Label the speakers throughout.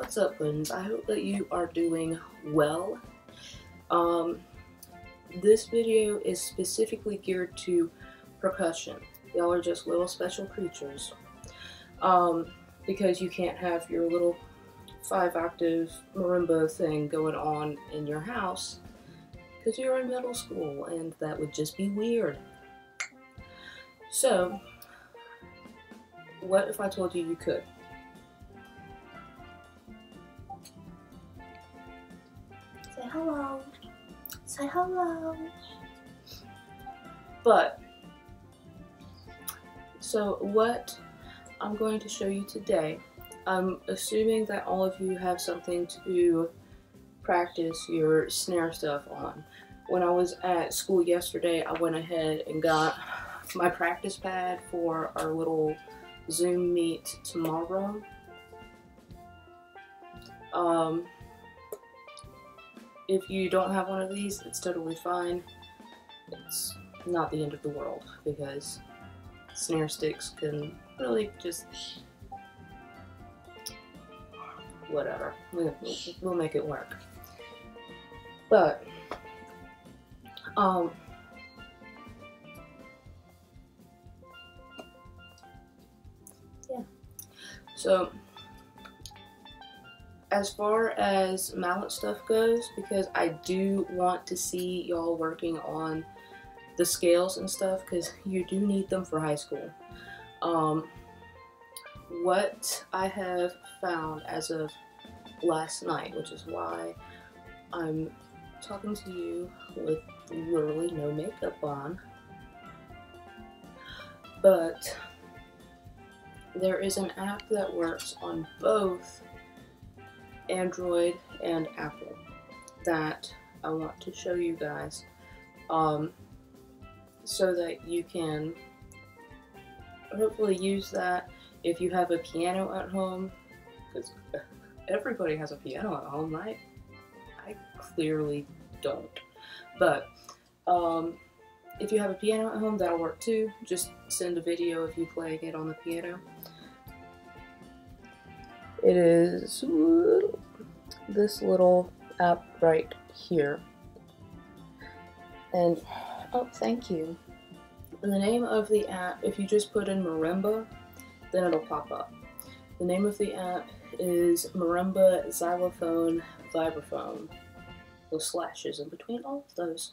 Speaker 1: What's up, friends? I hope that you are doing well. Um, this video is specifically geared to percussion. Y'all are just little special creatures. Um, because you can't have your little five octave marimba thing going on in your house because you're in middle school and that would just be weird. So, what if I told you you could? Say hello. But, so what I'm going to show you today, I'm assuming that all of you have something to practice your snare stuff on. When I was at school yesterday, I went ahead and got my practice pad for our little Zoom meet tomorrow. Um, if you don't have one of these, it's totally fine. It's not the end of the world because snare sticks can really just whatever. We'll, make it work. But um yeah. So as far as mallet stuff goes, because I do want to see y'all working on the scales and stuff, because you do need them for high school. Um, what I have found as of last night, which is why I'm talking to you with literally no makeup on, but there is an app that works on both Android and Apple that I want to show you guys um, so that you can hopefully use that if you have a piano at home because everybody has a piano at home right? I clearly don't. But um, if you have a piano at home that'll work too. Just send a video of you playing it on the piano it is this little app right here. And, oh, thank you. The name of the app, if you just put in marimba, then it'll pop up. The name of the app is Marimba Xylophone Vibraphone, with slashes in between all of those.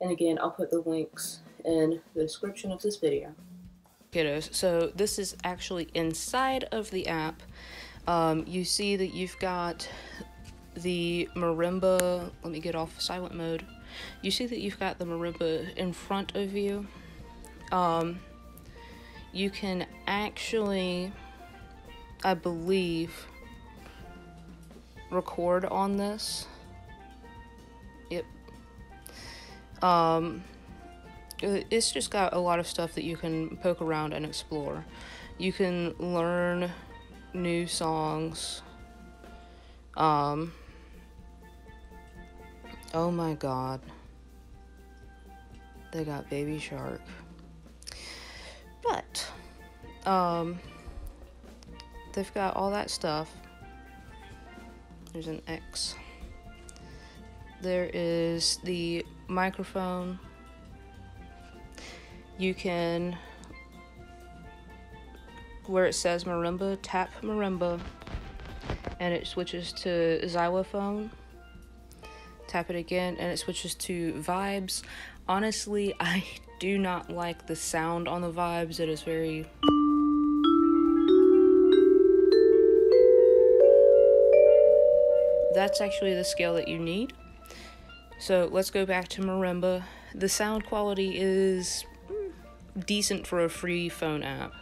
Speaker 1: And again, I'll put the links in the description of this video. Kiddos, so this is actually inside of the app um, you see that you've got the marimba. Let me get off silent mode. You see that you've got the marimba in front of you. Um, you can actually, I believe, record on this. Yep. Um, it's just got a lot of stuff that you can poke around and explore. You can learn new songs. Um, oh my god. They got Baby Shark. But, um, they've got all that stuff. There's an X. There is the microphone. You can where it says marimba, tap marimba, and it switches to xylophone. Tap it again, and it switches to vibes. Honestly, I do not like the sound on the vibes. It is very. That's actually the scale that you need. So let's go back to marimba. The sound quality is decent for a free phone app.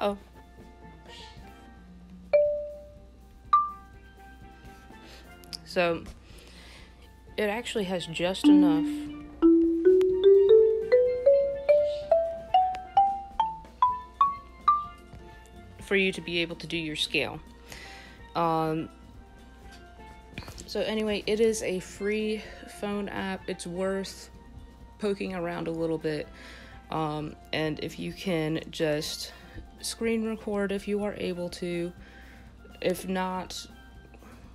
Speaker 1: Uh-oh. So, it actually has just enough for you to be able to do your scale. Um, so anyway, it is a free phone app. It's worth poking around a little bit. Um, and if you can just screen record if you are able to, if not,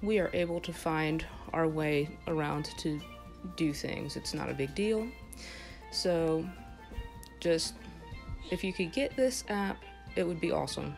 Speaker 1: we are able to find our way around to do things. It's not a big deal. So just if you could get this app, it would be awesome.